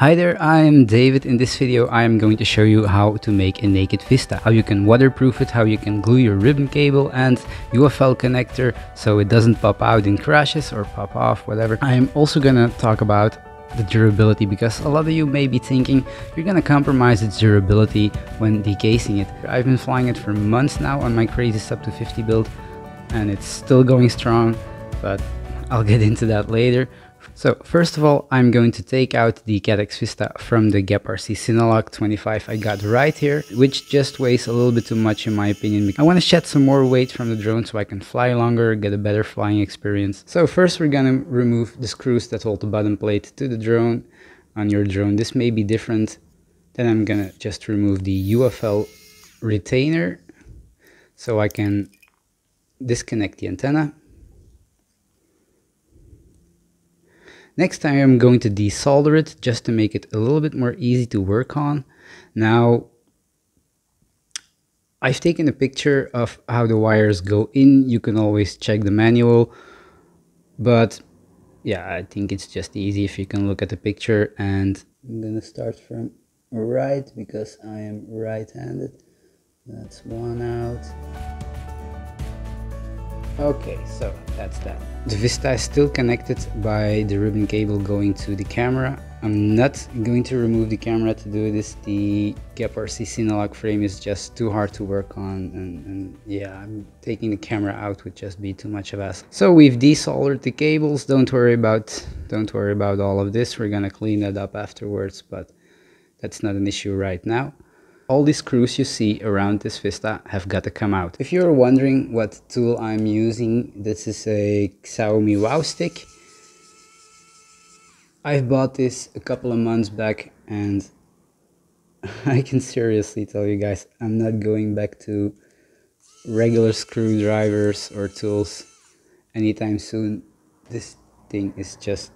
Hi there, I am David. In this video I am going to show you how to make a naked Vista, how you can waterproof it, how you can glue your ribbon cable and UFL connector so it doesn't pop out in crashes or pop off, whatever. I am also gonna talk about the durability because a lot of you may be thinking you're gonna compromise its durability when decasing it. I've been flying it for months now on my crazy sub 250 build and it's still going strong, but I'll get into that later. So first of all, I'm going to take out the Caddx Vista from the GEPRC Cinelog 25 I got right here, which just weighs a little bit too much in my opinion. I want to shed some more weight from the drone so I can fly longer, get a better flying experience. So first we're gonna remove the screws that hold the bottom plate to the drone on your drone. This may be different. Then I'm gonna just remove the UFL retainer so I can disconnect the antenna Next time I'm going to desolder it just to make it a little bit more easy to work on. Now, I've taken a picture of how the wires go in. You can always check the manual, but yeah, I think it's just easy if you can look at the picture and I'm gonna start from right because I am right-handed. That's one out. Okay, so that's that. The Vista is still connected by the ribbon cable going to the camera. I'm not going to remove the camera to do this. The GEPRC Cinelog frame is just too hard to work on and, and, yeah, I'm taking the camera out would just be too much of a hassle. So we've desoldered the cables. Don't worry about don't worry about all of this. We're gonna clean that up afterwards, but that's not an issue right now all these screws you see around this Vista have got to come out. If you're wondering what tool I'm using, this is a Xiaomi Wowstick. I've bought this a couple of months back and I can seriously tell you guys, I'm not going back to regular screwdrivers or tools anytime soon. This thing is just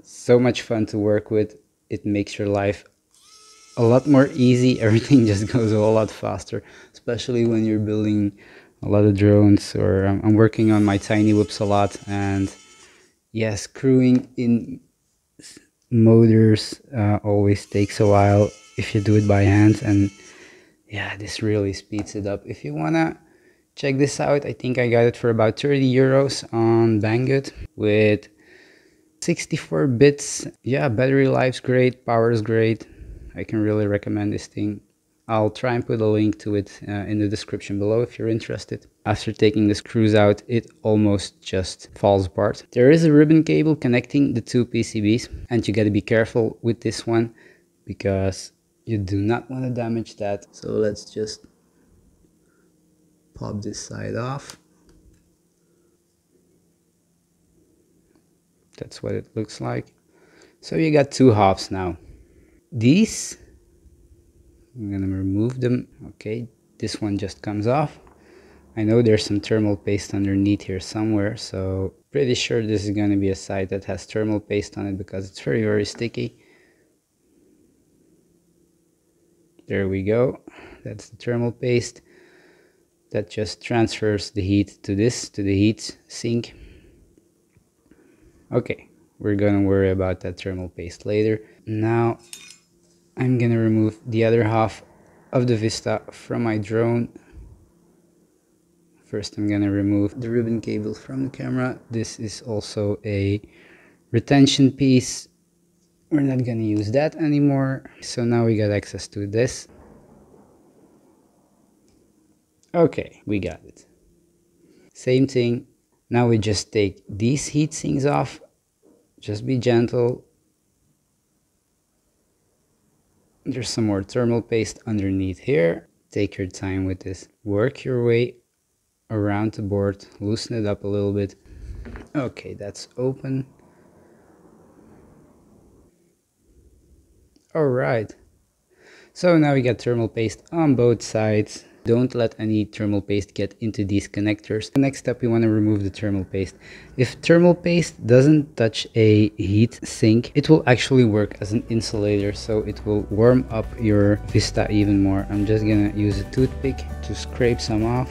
so much fun to work with. It makes your life a lot more easy. Everything just goes a lot faster, especially when you're building a lot of drones or I'm, I'm working on my tiny whoops a lot and yeah, screwing in motors uh, always takes a while if you do it by hand and yeah, this really speeds it up. If you wanna check this out, I think I got it for about 30 euros on Banggood with 64 bits. Yeah, battery life's great, power is great, I can really recommend this thing. I'll try and put a link to it uh, in the description below if you're interested. After taking the screws out, it almost just falls apart. There is a ribbon cable connecting the two PCBs and you gotta be careful with this one because you do not want to damage that. So let's just pop this side off. That's what it looks like. So you got two halves now these. I'm gonna remove them. Okay this one just comes off. I know there's some thermal paste underneath here somewhere so pretty sure this is gonna be a side that has thermal paste on it because it's very very sticky. There we go. That's the thermal paste that just transfers the heat to this to the heat sink. Okay we're gonna worry about that thermal paste later. Now I'm gonna remove the other half of the Vista from my drone. First I'm gonna remove the ribbon cable from the camera. This is also a retention piece. We're not gonna use that anymore. So now we got access to this. Okay, we got it. Same thing. Now we just take these heat sinks off. Just be gentle There's some more thermal paste underneath here. Take your time with this. Work your way around the board, loosen it up a little bit. Okay, that's open. All right. So now we got thermal paste on both sides. Don't let any thermal paste get into these connectors. The next step, we want to remove the thermal paste. If thermal paste doesn't touch a heat sink, it will actually work as an insulator, so it will warm up your Vista even more. I'm just gonna use a toothpick to scrape some off.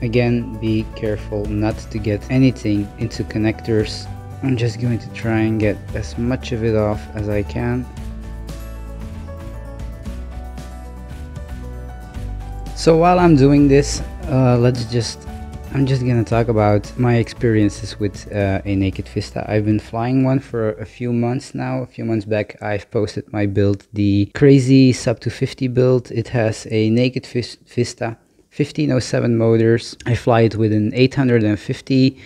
Again, be careful not to get anything into connectors I'm just going to try and get as much of it off as I can. So while I'm doing this, uh, let's just I'm just gonna talk about my experiences with uh, a Naked Vista. I've been flying one for a few months now. A few months back I've posted my build, the crazy sub 250 build. It has a Naked Vista 1507 motors. I fly it with an 850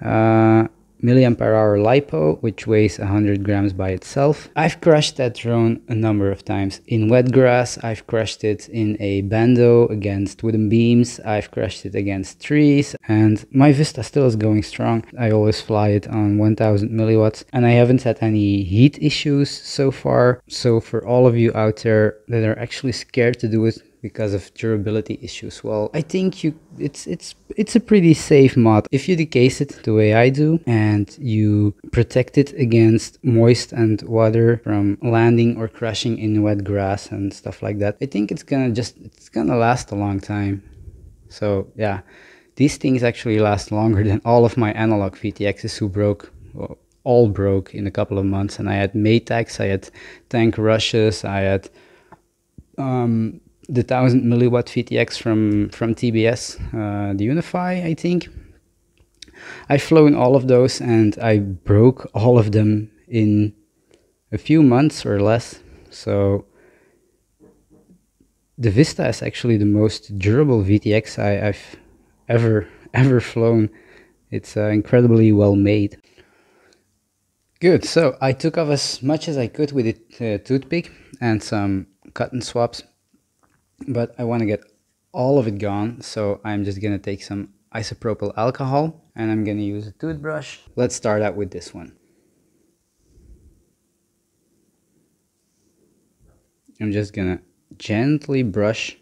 uh, milliampere hour LiPo, which weighs 100 grams by itself. I've crashed that drone a number of times. In wet grass, I've crashed it in a bando against wooden beams. I've crashed it against trees and my Vista still is going strong. I always fly it on 1000 milliwatts and I haven't had any heat issues so far. So for all of you out there that are actually scared to do it, because of durability issues. Well, I think you it's it's it's a pretty safe mod. If you decase it the way I do and you protect it against moist and water from landing or crashing in wet grass and stuff like that, I think it's gonna just it's gonna last a long time. So yeah, these things actually last longer than all of my analog VTXs who broke well, all broke in a couple of months and I had Mateks, I had tank rushes, I had um, the 1000 milliwatt VTX from, from TBS, uh, the Unify, I think. I've flown all of those and I broke all of them in a few months or less. So the Vista is actually the most durable VTX I, have ever, ever flown. It's uh, incredibly well made. Good, so I took off as much as I could with a uh, toothpick and some cotton swabs but I want to get all of it gone. So I'm just going to take some isopropyl alcohol and I'm going to use a toothbrush. Let's start out with this one. I'm just going to gently brush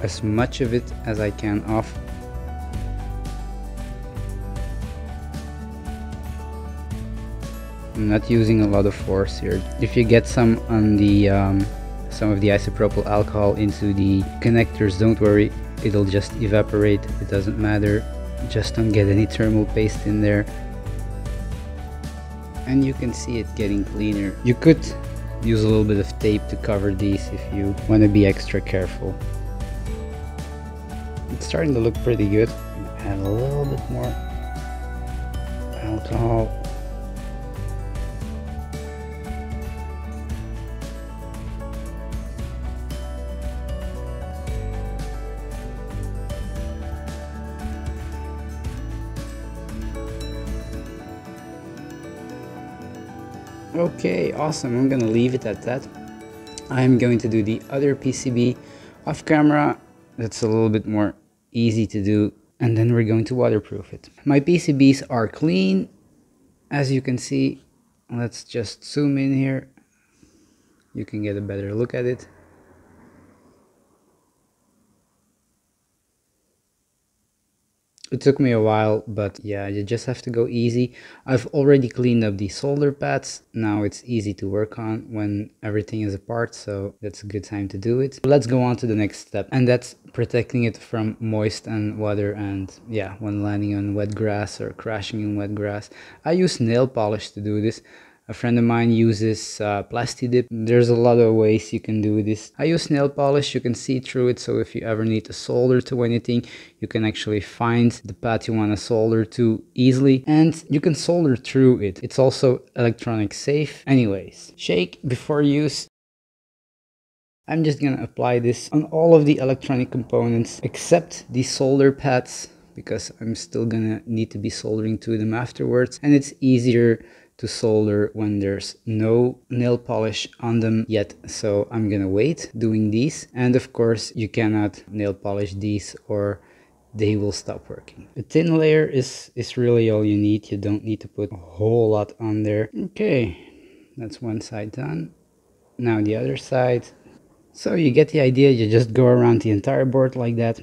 as much of it as I can off I'm not using a lot of force here. If you get some on the um, some of the isopropyl alcohol into the connectors, don't worry, it'll just evaporate. It doesn't matter. Just don't get any thermal paste in there. And you can see it getting cleaner. You could use a little bit of tape to cover these if you want to be extra careful. It's starting to look pretty good. Add a little bit more alcohol Okay, awesome. I'm gonna leave it at that. I'm going to do the other PCB off camera. That's a little bit more easy to do. And then we're going to waterproof it. My PCBs are clean. As you can see, let's just zoom in here. You can get a better look at it. It took me a while, but yeah, you just have to go easy. I've already cleaned up the solder pads. Now it's easy to work on when everything is apart, so that's a good time to do it. Let's go on to the next step, and that's protecting it from moist and water and yeah, when landing on wet grass or crashing in wet grass. I use nail polish to do this. A friend of mine uses uh, Plastidip. There's a lot of ways you can do this. I use nail polish, you can see through it, so if you ever need to solder to anything, you can actually find the path you want to solder to easily, and you can solder through it. It's also electronic safe. Anyways, shake before use. I'm just gonna apply this on all of the electronic components except the solder pads because I'm still gonna need to be soldering to them afterwards and it's easier to solder when there's no nail polish on them yet. So I'm gonna wait doing these. And of course you cannot nail polish these or they will stop working. A thin layer is, is really all you need. You don't need to put a whole lot on there. Okay, that's one side done. Now the other side. So you get the idea, you just go around the entire board like that.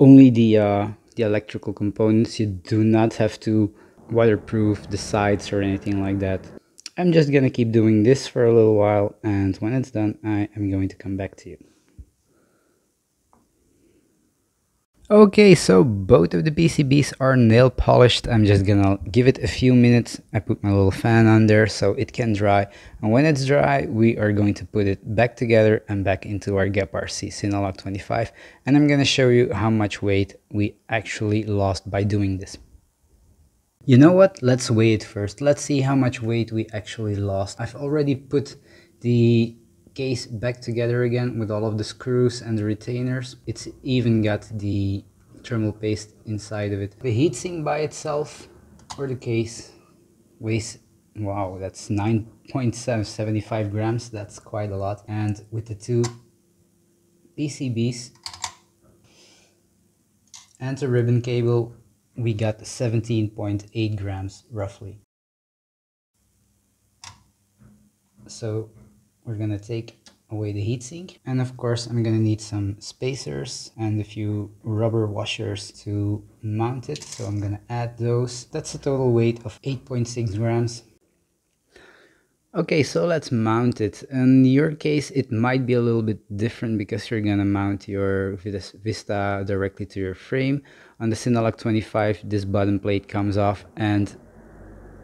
Only the, uh, the electrical components, you do not have to waterproof the sides or anything like that. I'm just gonna keep doing this for a little while and when it's done I am going to come back to you. Okay, so both of the PCBs are nail polished. I'm just gonna give it a few minutes. I put my little fan on there so it can dry. And when it's dry, we are going to put it back together and back into our GEPRC Cinelog 25. And I'm gonna show you how much weight we actually lost by doing this. You know what? Let's weigh it first. Let's see how much weight we actually lost. I've already put the case back together again with all of the screws and the retainers. It's even got the thermal paste inside of it. The heatsink by itself or the case weighs, wow, that's 9.75 grams. That's quite a lot. And with the two PCBs and the ribbon cable, we got 17.8 grams roughly. So we're gonna take away the heatsink and of course I'm gonna need some spacers and a few rubber washers to mount it. So I'm gonna add those. That's a total weight of 8.6 grams okay so let's mount it in your case it might be a little bit different because you're gonna mount your Vista directly to your frame on the Cinelog 25 this bottom plate comes off and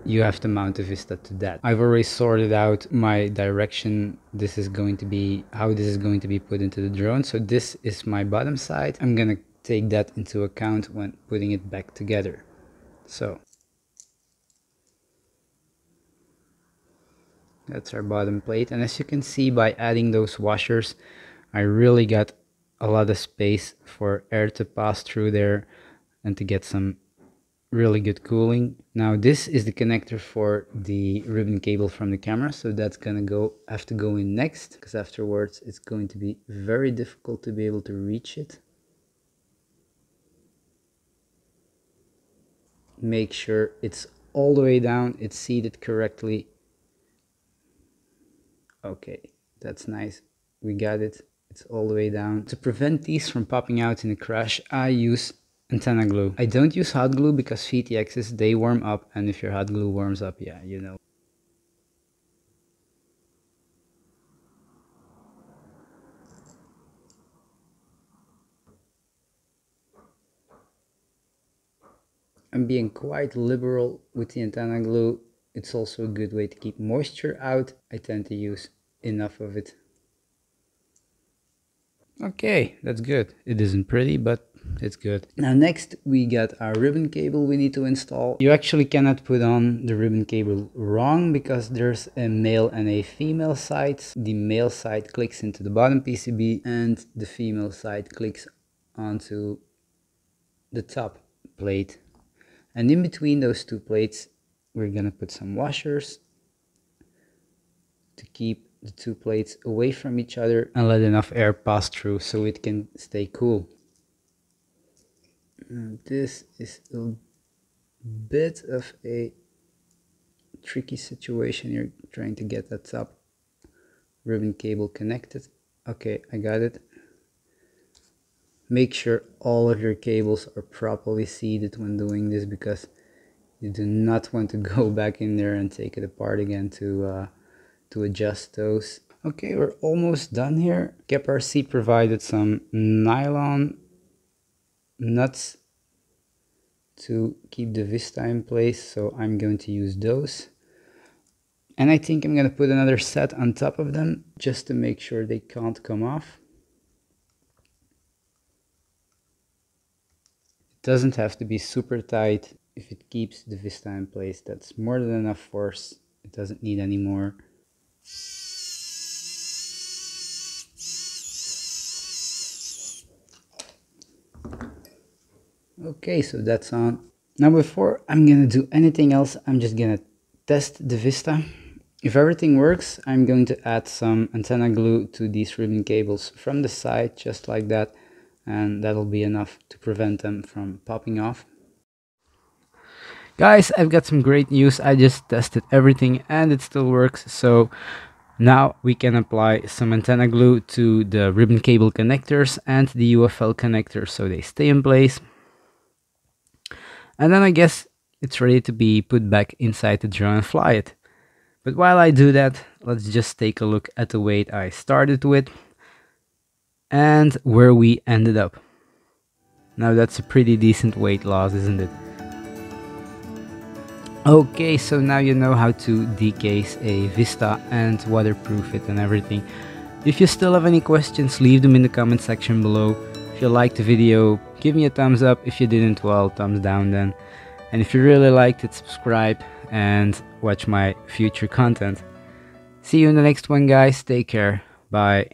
you have to mount the Vista to that. I've already sorted out my direction. This is going to be how this is going to be put into the drone. So this is my bottom side. I'm to take that into account when putting it back together. So that's our bottom plate. And as you can see by adding those washers, I really got a lot of space for air to pass through there and to get some really good cooling. Now this is the connector for the ribbon cable from the camera, so that's gonna go have to go in next, because afterwards it's going to be very difficult to be able to reach it. Make sure it's all the way down, it's seated correctly. Okay, that's nice. We got it. It's all the way down. To prevent these from popping out in a crash, I use Antenna glue. I don't use hot glue because VTXs, they warm up and if your hot glue warms up, yeah, you know. I'm being quite liberal with the antenna glue. It's also a good way to keep moisture out. I tend to use enough of it. Okay, that's good. It isn't pretty, but it's good. Now next we got our ribbon cable we need to install. You actually cannot put on the ribbon cable wrong because there's a male and a female side. The male side clicks into the bottom PCB and the female side clicks onto the top plate. And in between those two plates we're gonna put some washers to keep the two plates away from each other and let enough air pass through so it can stay cool. This is a bit of a tricky situation. You're trying to get that top ribbon cable connected. Okay I got it. Make sure all of your cables are properly seated when doing this because you do not want to go back in there and take it apart again to uh, to adjust those. Okay we're almost done here. GEPRC provided some nylon nuts to keep the Vista in place so I'm going to use those. And I think I'm going to put another set on top of them just to make sure they can't come off. It doesn't have to be super tight if it keeps the Vista in place that's more than enough force it doesn't need any more Okay, so that's on. Now before I'm gonna do anything else, I'm just gonna test the Vista. If everything works, I'm going to add some antenna glue to these ribbon cables from the side, just like that. And that'll be enough to prevent them from popping off. Guys, I've got some great news. I just tested everything and it still works. So now we can apply some antenna glue to the ribbon cable connectors and the UFL connectors so they stay in place. And then I guess it's ready to be put back inside the drone and fly it. But while I do that, let's just take a look at the weight I started with and where we ended up. Now that's a pretty decent weight loss, isn't it? Okay, so now you know how to decase a Vista and waterproof it and everything. If you still have any questions, leave them in the comment section below. If you liked the video, give me a thumbs up. If you didn't, well, thumbs down then. And if you really liked it, subscribe and watch my future content. See you in the next one, guys. Take care. Bye.